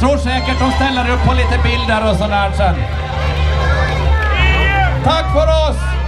tror säkert de ställer upp på lite bilder och sådär sen. Tack för oss!